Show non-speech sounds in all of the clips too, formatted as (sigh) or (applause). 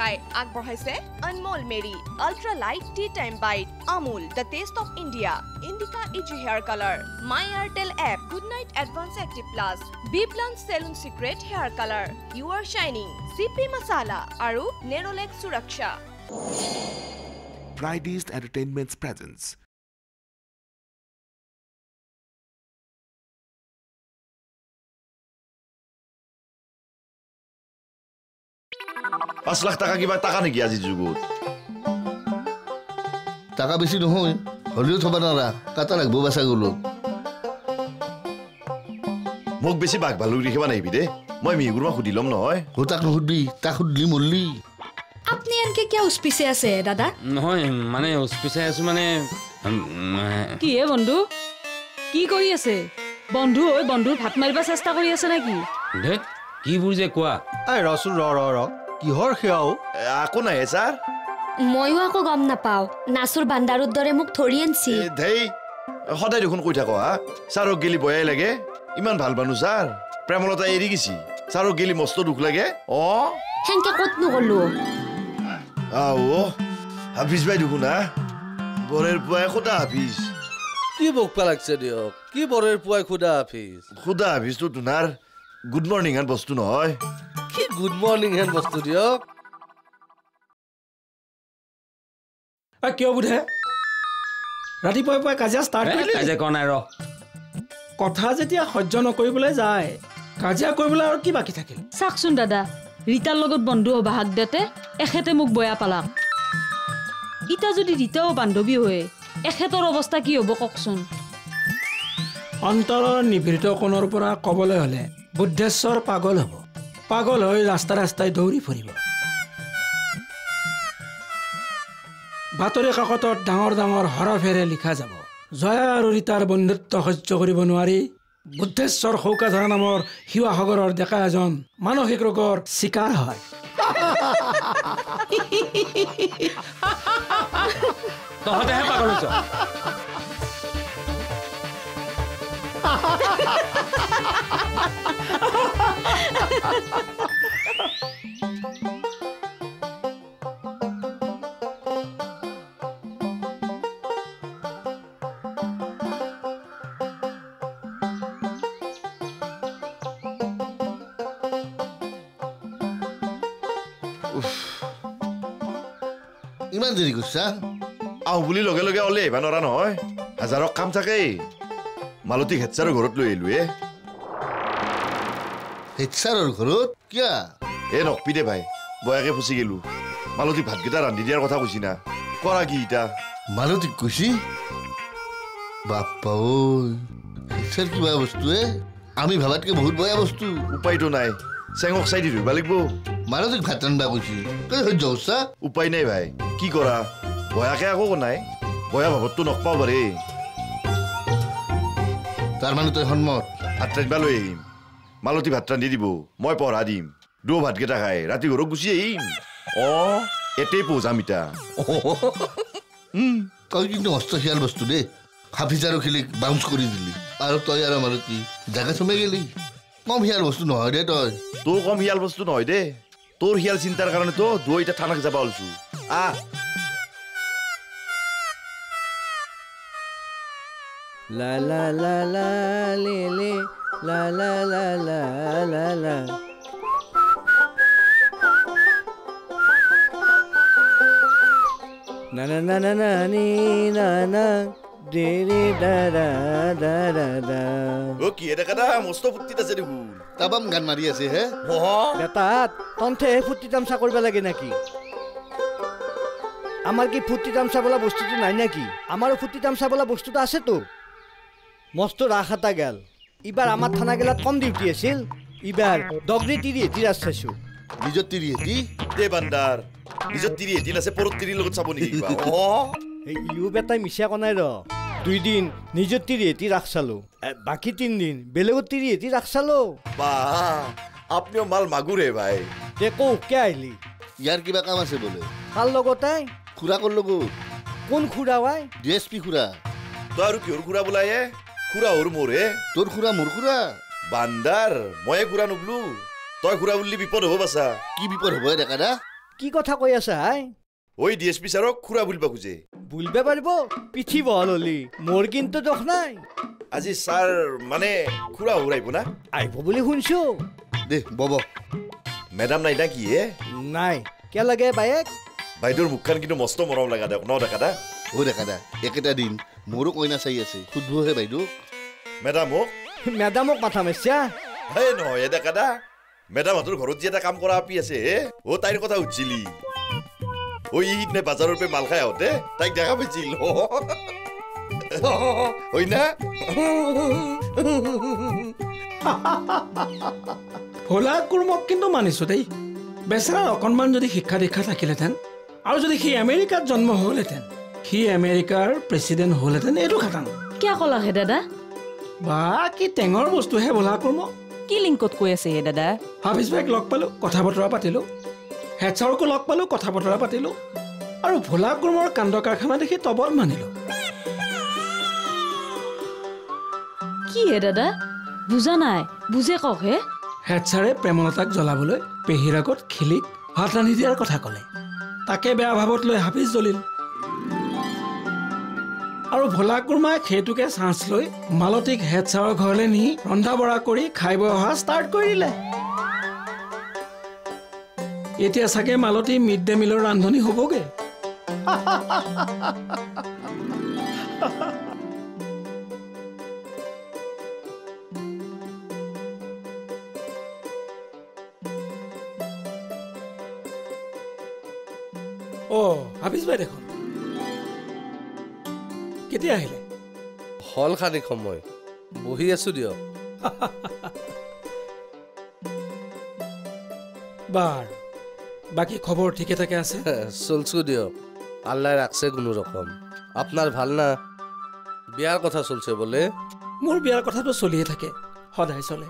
থাকাই আগবঢ়াইছে Anmol Marie ultra light tea time bite Amul the taste of India Indica easy hair colour my Airtel app good night advance active plus B plan salon secret hair colour you are শ্বাইনিং C P masala আৰু Nerolac সুৰক্ষা Fridays Entertainment's presence. পাঁচ লাখ টকা কিবা টাকা নেকি আজিৰ যুগত? টাকা বেছি নহয় হ'লেও থবা নোৱাৰা কাটা লাগব বাচা গ'লো। মোক বেছি বাঘ ভালুক দেখিবা নাহিবি দে মই মিহিগুৰমাক সুধি ল'ম নহয়। অ' তাক নুসুধবি তাক সুধলি মৰলি। আপনি এনকে কিয় উচপিছে আছে দাদা? নহয় মানে পিছাই আছো মানে কি হে বন্ধু? কি কৰি আছে? বন্ধু হৈ বন্ধুৰ ভাত মাৰিব চেষ্টা কৰি আছে নেকি? ধেৎ কিবোৰ যে কোৱা? এই ৰচোন ৰ ৰ ৰ। কিহৰ সেয়াও আকৌ নাহে ছাৰ। ময়ো আকৌ গম নাপাওঁ। নাচুৰ বান্দাৰুৰ দৰে মোক ধৰি আনছি। ধেই সদায় দেখোন কৈ থাক হা? ছাৰক গেলি বয়াই লাগে। ইমান ভাল মানুহ ছাৰ। প্ৰেমলতা এৰি গেছি। ছাৰক গেলি মস্ত দুখ লাগে। অ? সেনকে ক'তনো ক'লো? আও হাফিজ বাই দেখোন হা? বৰেৰ পুৱাই সোধা হাফিজ। কি বকবা লাগছে দিয়ক? কি বৰেৰ পুৱাই খুদা হাফিজ? সোধা হাফিজটো তোমাৰ গুড মৰ্ণিং হেন বস্তু নহয় কি গুড মৰ্ণিং হেন বস্তু দিয়ক কিয় বোধে ৰাতিপুৱাই পুৱাই কাজিয়া ষ্টাৰ্ট কৰিলি? কাজিয়া কৰা নাই ৰ। কথা যেতিয়া সহ্য নকৰিবলৈ যায় কাজিয়া কৰিবলৈ আৰু কি বাকী থাকিল? চাওকচোন দাদা ৰীতাৰ লগত বন্ধু হ'ব হাক দিওঁতে এখেতে মোক বয়া পালাক ইতা যদি ৰীতাও বান্ধৱী হয় এখেতৰ অৱস্থা কি হ'ব কওকচোন? অন্তৰৰ নিভৃত কোণৰ পৰা ক'বলৈ হ'লে বুদ্ধেশ্বৰ পাগল হ'ব। পাগল হৈ ৰাস্তা ৰাস্তাই দৌৰি ফুৰিব। বাতৰি কাকতত ডাঙৰ ডাঙৰ হৰফেৰে লিখা যাব। জয়া আৰু ৰীতাৰ বন্ধুত্ব সহ্য কৰিব নোৱাৰি। বুদ্ধেশ্বৰ শৌকাধৰা নামৰ শিৱসাগৰৰ ডেকা এজন মানসিক ৰোগৰ চিকাৰ হয়। তহঁতেহে পাগল হৈছ। ইমান দেৰি কৰিছা আহো বুলি লগে লগে ওলাই আহিবা নোৱাৰা নহয়। হাজাৰক কাম থাকেই। মালতীক হেডছাৰৰ ঘৰত লৈ আহিলো এ হেডছাৰৰ ঘৰত? কিয়া? এ নকপি দে ভাই বয়াকে ফুচি গেলো। মালতীক ভাতকেইটা ৰান্ধি দিয়াৰ কথা কৈছি না। কৰা কি ইতা? মালতীক কৈছি? বাপ্পা ঐ হেডছাৰ কিবা বস্তু হে আমি ভাবাতকে বহুত বেয়া বস্তু। উপায়তো নাই চেঙক চাই দি ধৰিব লাগিব। মালতীক ভাত ৰান্ধবা কৈছি। তই সহ্য কৰছা উপায় নাই ভাই কি কৰা? বয়াকে আকৌ নাই বয়া ভাৱততো নকপাও পাৰে তাৰ মানে তই সন্মত। ভাত ৰান্ধিবা লৈ আহিম। মালতী ভাত ৰান্ধি দিব মই পঢ়া দিম। দু ভাতকেইটা খাই ৰাতি ঘৰত গুচি আহিম। অ এতেই পৌজাম ইতা তই কিন্তু মস্ত শিয়াল বস্তু দেই। হাফিজ আৰু খেলি বাউন্স কৰি দিলি। আৰু তই আৰু মালতী জাগা চমাই গেলি? কম শিয়াল বস্তু নহয় দে তই। তোৰ কম শিয়াল বস্তু নহয় দেই। তোৰ শিয়াল চিন্তাৰ কাৰণেতো দুই এতিয়া থানাক যাবা ওলছো আহ না নি না না দে রে দা দা দা দা দা অ কি এটা কথা মস্ত ফুৰ্তিত আছে দেখোন তাবাম গান মাৰি আছে হে বেটাত তন্থে ফুৰ্তি তামচা কৰিব লাগে নাকি আমাৰ কি ফুৰ্তি তামচা বোলা বস্তুটো নাই নাকি আমাৰো ফুৰ্তি তামচা বোলা বস্তুটো আছেতো মস্ত ৰাস এটা গেল। ইবাৰ আমাৰ থানা গেলাত কম ডিউটি আছিল ইবাৰ দগৰি তিৰি এটি ৰাজ চাইছোঁ নিজৰ তিৰি দে বান্দাৰ নিজৰ তিৰি আছে পৰত তিৰিৰ লগত চাব নেকি ইউ বেটাই মিছা কনাই ৰ। দুইদিন নিজৰ তিৰি ৰাস চালোঁ বাকী তিনিদিন বেলেগৰ তিৰি এটি ৰাস চালোঁ বা আপনিও মাল মাগুৰে ভাই। তে কৌ কে আহিলি? ইয়াৰ কিবা কাম আছে বোলে? কাৰ লগতে খুৰাকৰ লগত। কোন খুৰা ৱাই ডি এছ পি খুৰা। তই আৰু কিহৰ খুৰা বোলাই খুৰা হৰ মোৰ। হে তোৰ খুৰা মোৰ খুৰা? বান্দাৰ ময়ে খুৰা নুবলো। তই খুৰা বুলি বিপদ হ'ব বাচা কি বিপদ হ'ব দেখা দা? কি কথা কৈ আছা হাই? ঐ ডি এছ পি ছাৰক খুৰা বুলিব খোজে। বুলিব পাৰিব? পিঠি বহল হলি। মোৰ কিন্তু দোষ নাই। আজি ছাৰ মানে খুৰা ঘূৰাইব না? আহিব বুলি শুনছো। দে বব। মেডাম নাই না কি হে নাই। কিয় লাগে বায়েক? বাইদেউৰ মুখখন কিন্তু মস্ত মৰম লগা দিয়ক ন ডেকা দা? অ দেখা দা একেটা দিন। মোৰো কইনা চাই আছে সুধবহে বাইদেউ। মেডাম মোক মেডামক মাথা মাৰিছা? হে নহয় হে ডেকা দা মেডামহঁতৰ ঘৰত যি এটা কাম কৰা আপি আছে হে অ তাইৰ কথা সুধিছিলি ঐ ই সিদিনা বাজাৰৰ পৰা মাল খাই আহোঁতে তাইক দেখা পাইছিল। হয় না ভোলা কুৰ্মক কিন্তু মানিছো দেই। বেচেৰাৰ অকণমান যদি শিক্ষা দীক্ষা থাকিলেহেঁতেন আৰু যদি সি আমেৰিকাত জন্ম হ'লহেঁতেন। সি আমেৰিকাৰ প্ৰেচিডেণ্ট হ'লহেঁতেন এইটো খাটাং কিয় ক'লা হে দাদা? বা কি টেঙৰ বস্তুহে ভোলা কুৰ্ম। কি লিংকত কৈ আছে হে দাদা? হাফিজ ভাইক লগ পালোঁ কথা বতৰা পাতিলোঁ। হেড ছাৰকো লগ পালোঁ কথা বতৰা পাতিলোঁ। আৰু ভোলা কুৰ্মৰ কাণ্ড কাৰখানা দেখি তবল মানিলোঁ। কি হে দাদা? বুজা নাই বুজে কওক হে। হেড ছাৰে প্ৰেমলতাক জ্বলাবলৈ পেহীৰ আগত খিলিক ভাত ৰান্ধি দিয়াৰ কথা ক'লে। তাকে বেয়া ভাৱত লৈ হাফিজ জ্বলিল। আৰু ভোলা কুৰ্মাই সেইটোকে চান্স লৈ মালতীক হেড ছাৰৰ ঘৰলৈ নি ৰন্ধা বঢ়া কৰি খাই বৈ অহা ষ্টাৰ্ট কৰি দিলে এতিয়া চাগে মালতী মিড ডে মিলৰ ৰান্ধনি হ'বগে। অ' হাফিজ ভাই দেখোন। কেতিয়া আহিলে? হল খানি সময়। বহি আছো দিয়ক। (laughs) বাৰ বাকী খবৰ ঠিকে থাকে আছে? (laughs) চলছো দিয়ক। আল্লাহ ৰাখছে কোনো ৰকম আপনাৰ ভাল না? বিয়াৰ কথা চলছে বলে? মোৰ বিয়াৰ কথাটো চলিয়ে থাকে সদায় চলে।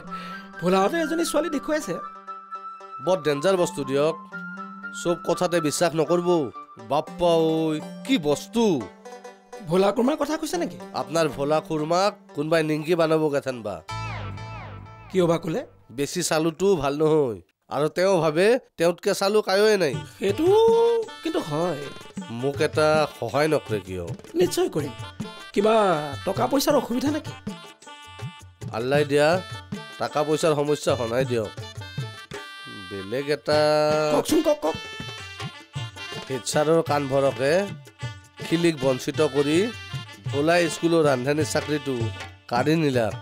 (laughs) ভোলাহঁতে এজনী ছোৱালী দেখুৱাইছে। বৰ ডেঞ্জাৰ বস্তু দিয়ক। চব কথাতে বিশ্বাস নকৰব বাপ্পা ঐ কি বস্তু? ভোলা কুৰ্মাৰ কথা কৈছে নেকি? আপনার ভোলা খুরমাক কোনবাই নিংকি বানাব গেথেন বা। কিয় বা ক'লে? বেছি চালুটোও ভাল নহয়। আৰু তেওঁ ভাবে তেওঁতকে চালু কায়োৱে নাই। সেইটো কিন্তু হয়। মোক এটা সহায় নকৰে কিয়? নিশ্চয় কৰিম। কিবা টকা পইচাৰ অসুবিধা নেকি? আল্লাই দিয়া টকা পইচাৰ সমস্যা হনাই দিয়ক। বেলেগ এটা কওকচোন কওক কওক। হেডছাৰৰ কাণ ভৰকে। খিলিক বঞ্চিত কৰি ভোলা স্কুলৰ ৰান্ধনী চাকৰিটো কাঢ়ি নিলাক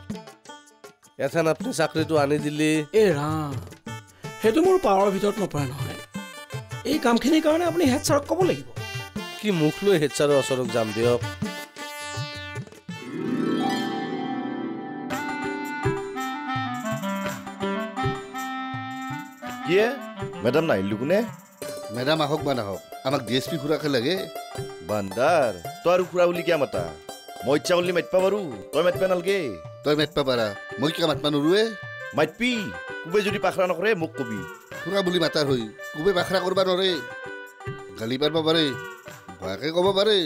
এথেন আপুনি চাকৰিটো আনি দিলি? এই ৰাম সেইটো মোৰ পাৱাৰৰ ভিতৰত নপৰে নহয়। এই কামখিনিৰ কাৰণে আপুনি হেড ছাৰক ক'ব লাগিব। কি মুখ লৈ হেডছাৰৰ ওচৰত যাম দিয়ক। কিয়ে? মেডাম নাহিলো কোনে মেডাম আহক বা নাহক আমাক ডি এছ পি খুৰাকে লাগে। বান্দাৰ তই আৰু খুৰা বুলি কিয় মাতা মই ইচ্ছা কৰিলে মাতিব পাৰো তই মাতিব নালগে তই মাতবা পাৰা মই কিয় মাতবা নোৰোৱে মাতবি কোবে যদি পাখৰা নকৰে মোক কবি খুৰা বুলি মাতাৰ হৈ কোবে বাখৰা কৰবা নৰে গালি পাৰবা পাৰে ভয়াকে ক'ব পাৰে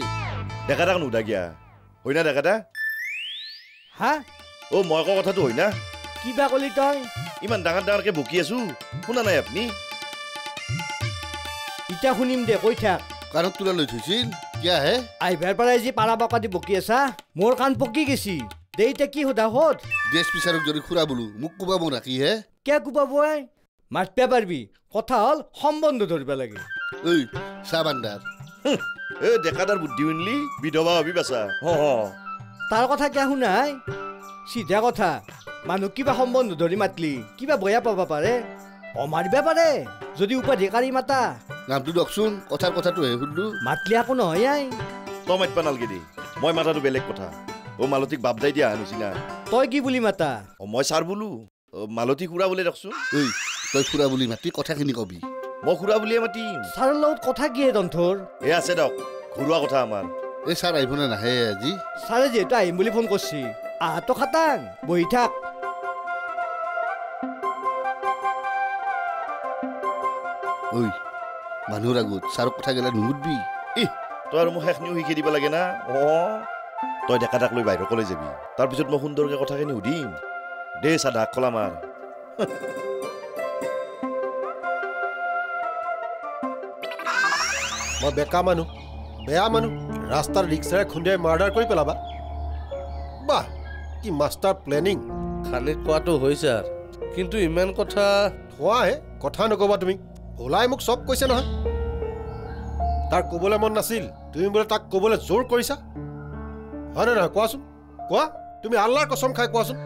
ডেকা দাক নুদা গিয়া হয় না ডেকা দা হা অ' মই কোৱা কথাটো হয় না কিবা কলি তই ইমান ডাঙৰ ডাঙৰকে বকি আছো শুনা নাই আপুনি ইটা শুনিম দে কৈ থাক কাণত তোলা লৈ থৈছিল কিয় হে? আহিবাৰ পৰাই যি পাৰা বাকা দি বকি আছা মোৰ কাণ পকি গেছি। দে এতিয়া কি সোধা সোধ? ডি এছ পি ছাৰক যদি খুৰা বোলো মোক কোবা মোক ৰাখি হে? কিয় কোবাব আই? মাতবা পাৰবি কথা হ'ল সম্বন্ধ ধৰিব লাগে। ঐ চাহ বান্দাৰ এ ডেকাদাৰ বুদ্ধি শুনিলি? বিধৱা হবি বাচা হ হ। তাৰ কথা কিয় শুনাই চিধা কথা মানুহ কিবা সম্বন্ধ ধৰি মাতলি কিবা বেয়া পাব পাৰে? অমাৰিবা পাৰে। যদি উপাধিকাৰী মাতা। নামটো দিয়কচোন কথাৰ কথাটোহে সুধিলো মাতলি একো নহয় আই। তই মাতিব নালগে দেই মই মাতাটো বেলেগ কথা। অ' মালতীক বাপদাই দিয়া নিচিনা তই কি বুলি মাতা? অ' মই ছাৰ বোলো। মালতী খুৰা বুলি ৰাখছোন ঐ তই খুৰা বুলি মাতি কথাখিনি কবি। মই খুৰা বুলিয়ে মাতিম। ছাৰৰ লগত কথা কিহে তন্থৰ এ আছে দক ঘৰুৱা কথা আমাৰ। এই ছাৰ আহিব নে নাহে আজি? ছাৰে যিহেতু আহিম বুলি ফোন কৰিছি। আহাতো খাটাং। বহি থাক। ঐ মানুহৰ আগত ছাৰক কথা গেলা নুসুধবি ইহ তই আৰু মোক শেষনিও শিকি দিব লাগে না? অঁ তই ডেকা দাক লৈ বাহিৰকলৈ যাবি। তাৰপিছত মই সুন্দৰকৈ কথাখিনি সুধিম। দেই চাদা খোলা মাৰ। (laughs) মই বেকা মানুহ বেয়া মানুহ ৰাস্তাৰ ৰিক্সাৰে খুন্দিয়াই মাৰ্ডাৰ কৰি পেলাবা। বাহ কি মাষ্টাৰ প্লেনিং। খানিত কোৱাটো হৈছে আৰু কিন্তু ইমান কথা হোৱাহে কথা নক'বা তুমি। ভোলাই মোক চব কৈছে নহয়। তাৰ ক'বলৈ মন নাছিল। তুমি বোলে তাক ক'বলৈ জোৰ কৰিছা? হয়নে নহয় কোৱাচোন? কোৱা। তুমি আল্লাৰ কচম খাই কোৱাচোন।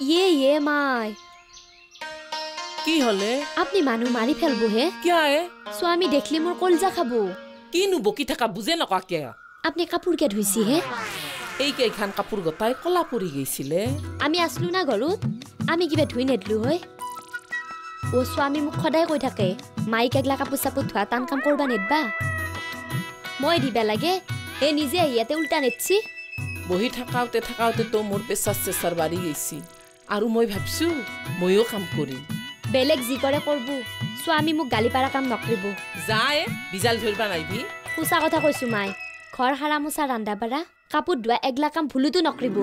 ইয়ে ইয়ে মাই। কি হলে? আপনি মানুহ মাৰি ফেলব হে কিয় এ? স্বামী দেখলি মোৰ কলজা খাব। কিনো বকি থকা বুজে নকা কিয়? আপনি কাপোৰকে ধুইছি হে এই কেইখান কাপোৰ গোটাই কলা পৰি গৈছিলে। আমি আছলো না ঘৰত। আমি কিবা ধুই নেদলো হয়। অ' স্বামী মোক সদায় কৈ থাকে মাইক একলা কাপোৰ চাপোৰ ধোৱা টান কাম কৰবা নেদবা। মই দিবা লাগে হে নিজে আহি ইয়াতে উল্টা নেদছি। বহি থাকাওতে থাকাওতে মোৰ প্ৰেচাৰ চেচাৰ বাঢ়ি গৈছি। আৰু মই ভাবছো ময়ো কাম কৰিম। বেলেগ যি কৰে কৰব স্বামী মোক গালি পাৰা কাম নকৰিব। যায় বিজাল ধৰিবা নাইবি সঁচা কথা কৈছো মাই ঘৰ সাৰা মোচা ৰান্ধা বাঢ়া কাপোৰ ধোৱা এগলা কাম ভুলতো নকৰিব।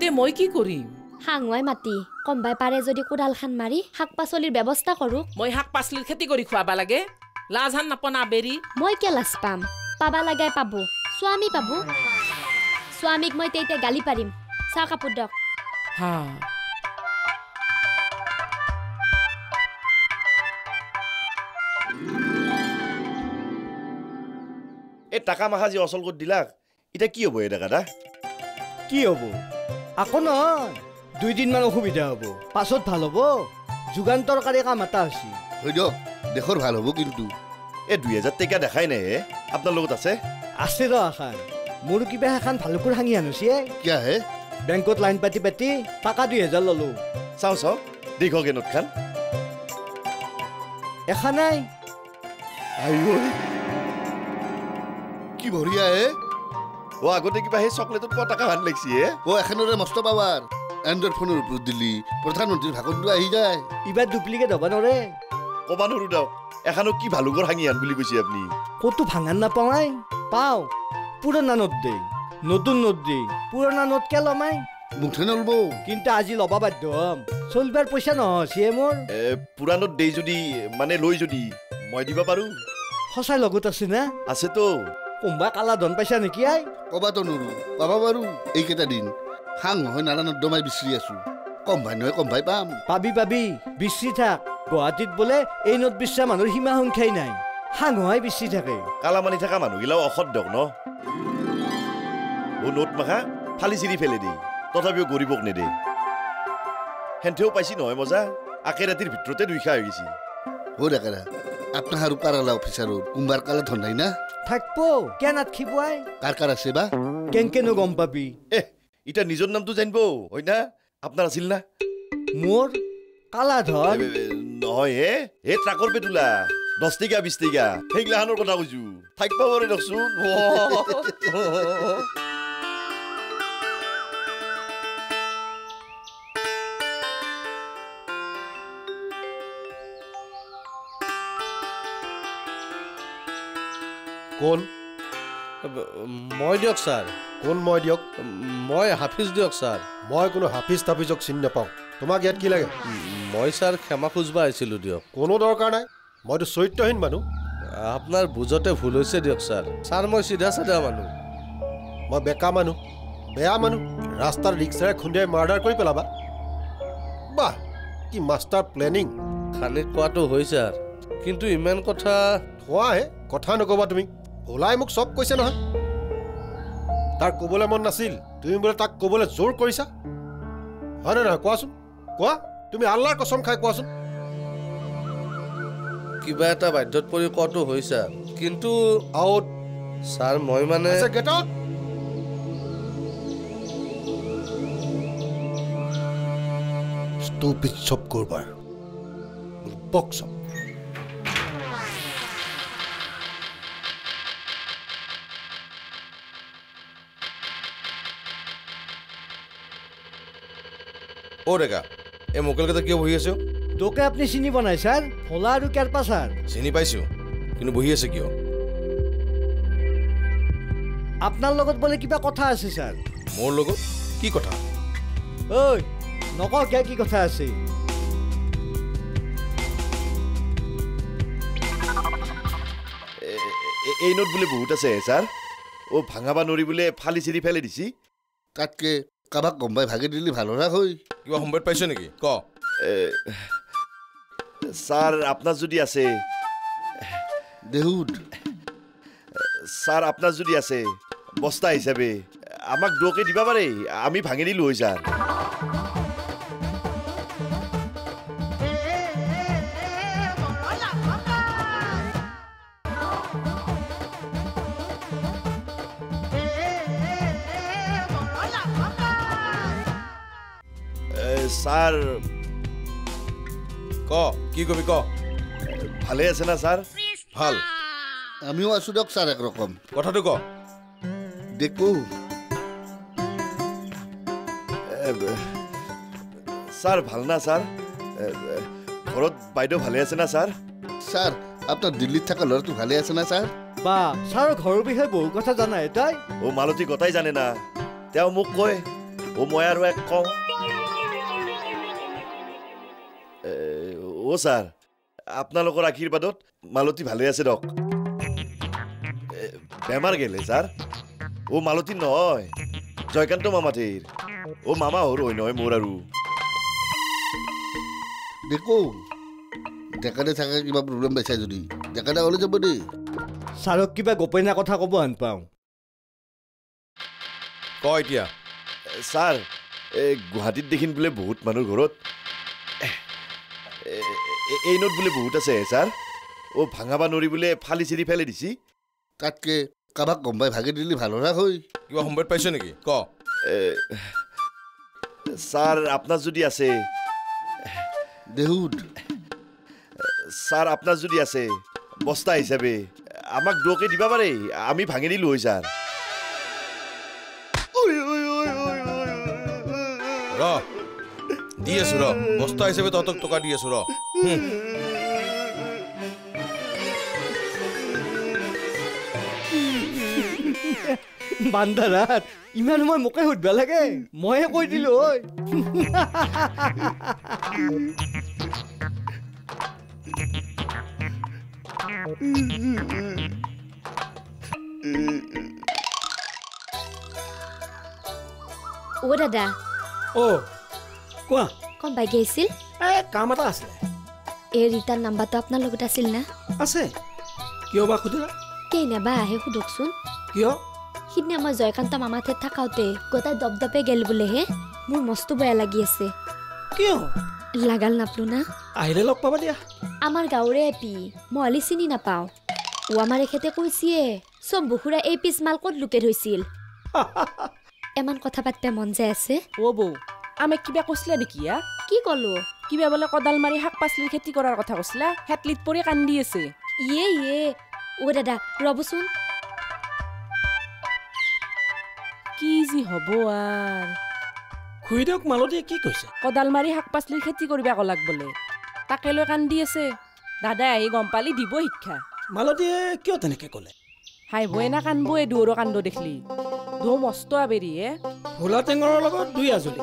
তে মই কি কৰিম? হাঙুৱাই মাতি কমবাই পাৰে যদি কোদাল খান মাৰি শাক পাচলিৰ ব্যৱস্থা কৰোঁ। মই শাক পাচলিৰ খেতি কৰি খুৱাবা লাগে। লাজহান নাপনা বেৰি। মই কিয় লাজ পাম? পাবা লাগাই পাব স্বামী পাব। স্বামীক মই তেতিয়া গালি পাৰিম। চাহ কাপোৰ দিয়ক হা এই টাকা মাখা যি অচল কৰি দিলাক। এতিয়া কি হ'ব এই দাদা কি হ'ব? আকৌ নহয়। দুইদিনমান অসুবিধা হ'ব। পাছত ভাল হ'ব। যুগান্তৰকাৰী কাম এটা হৈছে। হয় দিয়ক। দেশৰ ভাল হ'ব কিন্তু। এই দুই হেজাৰ টকা দেখাই নাই হে। আপোনাৰ লগত আছে? আছে ৰ এখন মোৰ কিবা এখন ভালুকুৰ ভাঙি আনিছে। কিয় হে? বেংকত লাইন পাতি পাতি টকা দুই হেজাৰ ল'লো। চাওঁ চাওঁ। দীঘক নোটখান এখন নাই। কি বঢ়িয়া হে অ আগতে কিবা সেই চকলেটত পোৱা টকা ভাল লাগিছে হে অ এখনৰে মস্ত পাৱাৰ। এণ্ড্ৰইড ফোনৰ ওপৰত দিলি। প্ৰধানমন্ত্ৰীৰ ভাষণটো আহি যায়। এইবাৰ ডুপ্লিকেট হ'ব নোৱাৰে ক'বা নোৱাৰো দিয়ক এখানো কি ভালুকৰ ভাঙি আন বুলি কৈছে আপুনি? ক'তো ভাঙান নাপাওঁ পাওঁ। পুৰণা নোট দেই নতুন নোট দেই পুৰণা নোট কে ল'মাই মুঠে নলব। কিন্তু আজি ল'বা বাধ্য হ'ম। চলিবাৰ পইচা নহচিয়ে মোৰ। এ, পুৰাণত দেই যদি মানে লৈ যদি মই দিব পাৰো। সঁচাই লগত আছে না? আছেতো। কোনোবা কালা ধন পাইছা নেকি আই? ক'বাতো নোৰো পাবা বাৰু এইকেইটা দিন। হাং নহয় নাৰায়ণত দমাই বিচাৰি আছো। কম ভাই নহয় কম ভাই পাম। পাবি পাবি বিচৰি থাক। গুৱাহাটীত বোলে এই নোট বিশ্বাস মানুহৰ সীমা সংখ্যাই নাই। সাঙহাই বিচৰি থাকে। কালা মানি থকা মানুহগিলাও অসৎ দিয়ক ন? অ নোট মাখা ফালি চিৰি ফেলে দেই তথাপিও গৰিবক নেদে। সেন্থেও পাইছি নহয় মজা। আকে ৰাতিৰ ভিতৰতে দুইখা হৈ গৈছি। হৈ ডেকাৰা আপোনাৰ আৰু পাৰালা অফিচাৰৰ কোনবাৰ কালে ধন নাই না? থাকব কিয় নাথখিব আই কাৰ কাৰ আছে বা? কেনকেনো গম পাবি? এহ এতিয়া নিজৰ নামটো জানিব হয় না? আপোনাৰ আছিল না? মোৰ? কালা ধন? এ, এ, নহয় হে হে ট্ৰাকৰ পেটোলা। দহ টকা বিছ টকা সেইগিলাখানৰ কথা কৈছো। থাকিব পাৰে দিয়কচোন। (laughs) কোন? মই দিয়ক ছাৰ। কোন মই দিয়ক? মই হাফিজ দিয়ক ছাৰ। মই কোনো হাফিজ তাফিজক চিনি নাপাওঁ। তোমাক ইয়াত কি লাগে? মই ছাৰ ক্ষমা খুজিব আহিছিলোঁ দিয়ক। কোনো দৰকাৰ নাই। মইতো চৰিত্ৰহীন মানুহ। আপোনাৰ বুজতে ভুল হৈছে দিয়ক ছাৰ। ছাৰ মই চিধা চিধা মানুহ। মই বেকা মানুহ বেয়া মানুহ। ৰাস্তাৰ ৰিক্সাৰে খুন্দিয়াই মাৰ্ডাৰ কৰি পেলাবা। বাহ কি মাষ্টাৰ প্লেনিং। খানিত কোৱাটো হৈছে আৰু কিন্তু ইমান কথা হোৱাহে কথা নক'বা তুমি। ভোলাই মোক চব কৈছে নহয়। তাৰ ক'বলৈ মন নাছিল তুমি বোলে তাক ক'বলৈ জোৰ কৰিছা। হয়নে নহয় কোৱাচোন কোৱা তুমি আল্লাৰ কচম খাই কোৱাচোন। কিবা এটা বাধ্যত পৰি কোৱাটো হৈছে কিন্তু আউট ছাৰ মই মানে গেট আউট Stupid সব কৰবাৰ বক সব অ' ডেকা এই মোকেলকেইটা কিয় বহি আছো? তোকে আপুনি চিনিব নাই ছাৰ? ভোলা আৰু কেৰপা ছাৰ। চিনি পাইছোঁ কিন্তু বহি আছে কিয়? আপোনাৰ লগত বোলে কিবা কথা আছে ছাৰ। মোৰ লগত? কি কথা? ঐ নকওঁ কিয় কি কথা আছে। এ- এ- এই নোট বোলে বহুত আছে ছাৰ। অ' ভাঙাবা নৰি বোলে ফালি চিৰি ফেলে দিছি। তাতকে কাৰোবাক গম পাই ভাগি দিলি ভাল হ'লা হৈ কিবা সম্বাদ পাইছ নেকি ক ছাৰ আপোনাৰ যদি আছে দেহুদ ছাৰ আপোনাৰ যদি আছে বস্তা হিচাপে আমাক দকে দিবা পাৰে আমি ভাঙি দিলোঁ হয় ছাৰ ছাৰ ক কি কবি ক? ভালে আছে না ছাৰ? ভাল। আমিও আছো দিয়ক ছাৰ একৰকম কথাটো ক। দেখো। ছাৰ ভাল না ছাৰ? ঘৰত বাইদেউ ভালে আছে না ছাৰ? ছাৰ আপোনাৰ দিল্লীত থকা ল'ৰাটো ভালে আছে না ছাৰ? বা ছাৰৰ ঘৰৰ বিষয়ে বহু কথা জানাই তই? অ' মালতী গতাই জানে না। তেওঁ মোক কয় অ' মই আৰু এক কওঁ। অ' ছাৰ আপোনালোকৰ আশীৰ্বাদত মালতী ভালে আছে দক বেমাৰ গেলে ছাৰ অ' মালতী নহয় জয়কান্ত মামাথিৰ অ' মামা সৰু হয় নহয় মোৰ আৰু। দেখো ডেকাতে থাকে কিবা প্ৰব্লেম পাইছা যদি। ডেকাতে হ'লে যাব দেই। ছাৰক কিবা গোপনীয় কথা ক'ব হেন পাওঁ। ক এতিয়া। ছাৰ এই গুৱাহাটীত দেখিন বোলে বহুত মানুহ ঘৰত। এই নোট বোলে বহুত আছে ছাৰ। অ' ভাঙাবা নৰি বোলে ফালি চিৰি ফেলে দিছি। তাতকে কাৰোবাক গম পাই ভাগি দিলি ভাল হ'লা হৈ। কিবা সম্বাদ পাইছ নেকি? ক। ছাৰ আপোনাৰ যদি আছে। দেহুদ ছাৰ আপোনাৰ যদি আছে বস্তা হিচাপে আমাক দকে দিবা পাৰে আমি ভাঙি দিলোঁ হয় ছাৰ। ৰ। দি আছো ৰ বস্তা হিচাপে তহঁতক টকা দি আছো ৰ। বান্দাৰাত ইমান সময় মোকে সুধিব লাগে? মইহে কৈ দিলো ঐ অ' দাদা। অ' কোৱা? কম বাই গৈছিল এই কাম এটা আছিলে। এই ৰিটাৰ নাম্বাৰটো আপোনাৰ লগত আছিল না? আছে। কিয় বা সুধিলা? কেনে বা আহে সোধকচোন। কিয়? সিদিনা মই জয়কান্ত মামাঠেত থাকাওঁতে গোটাই দপদপে গেল বোলেহে মোৰ মস্তো বেয়া লাগি আছে। কিয়? লাগাল নাপলো না। আহিলে লগ পাবা দিয়া। আমাৰ গাঁৱৰে এপি মই হলি চিনি নাপাওঁ। ও আমাৰ এখেতে কৈছিয়ে চব বুকুৰা এই পিছ মাল ক'ত লুকে থৈছিল এমান কথা পাতিব মন যায় আছে? অ বৌ আমাক কিবা কৈছিলা নেকি আ কি ক'লো? কিবা বোলে কদাল মাৰি শাক পাচলিৰ খেতি কৰাৰ কথা কৈছিলা? হেটলিত পৰি কান্দি আছে। ইয়ে ইয়ে। অ' দাদা ৰ'বচোন। কি যি হ'ব আৰ। খুৰীদেউক মালতীয়ে কি কৈছে? কদাল মাৰি শাক পাচলিৰ খেতি কৰিবা কলাক বোলে। তাকে লৈ কান্দি আছে। দাদাই আহি গম পালি দিব শিক্ষা। মালতীয়ে কিয় তেনেকে ক'লে? হাঁহিবই না কান্দবই দৌৰৰ কান্দ দেখলি। দৌ মস্ত আবেৰি হে। ভোলা টেঙৰৰ লগত দুই আজলি।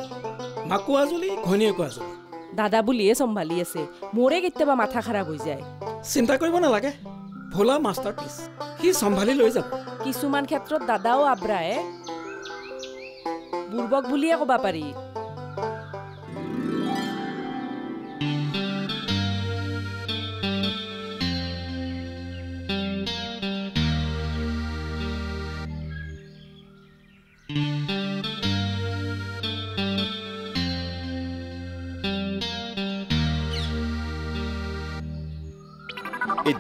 মাকো আজলি ঘৈণীয়েকো আজলি। দাদা বুলিয়ে চম্ভালি আছে। মোৰে কেতিয়াবা মাথা খাৰাপ হৈ যায়। চিন্তা কৰিব নালাগে। ভোলা মাষ্টাৰ পিচ সি চম্ভালি লৈ যাব। কিছুমান ক্ষেত্ৰত দাদাও আব্ৰাহে বুৰ্বক বুলিয়ে ক'বা পাৰি।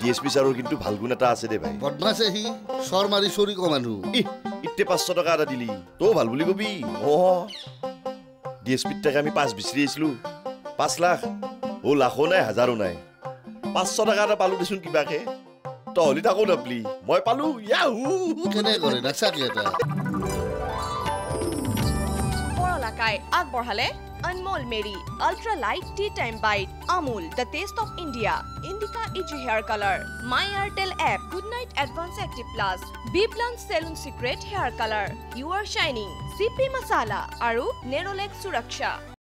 এই ডি এছ পি ছাৰৰ কিন্তু ভাল গুণ এটা আছে দে ভাই। বদমাছে সি চৰ মাৰি চৰি ক মানুহ। ই ইতে পাঁচশ টকা এটা দিলি। তই ভাল বুলি কবি। অ ডি এছ পিত তাকে আমি পাঁচ বিচাৰি আহিছিলোঁ পাঁচ লাখ। অ' লাখো নাই হাজাৰো নাই। পাঁচশ টকা এটা পালোঁ দেচোন কিবাকে। তহলি তাকো নাপলি মই পালোঁ ইয়াহু। কেনে কৰে নাচাকে এটা। আগবঢ়ালে। Ultra Light Tea Time Bite. Amul, the taste of India. Indica EG Hair Color. My Airtel app. Good Night Advance Active Plus. B Blunt Salon Secret Hair Color. You are shining. CP Masala. Aru Nerolac Suraksha.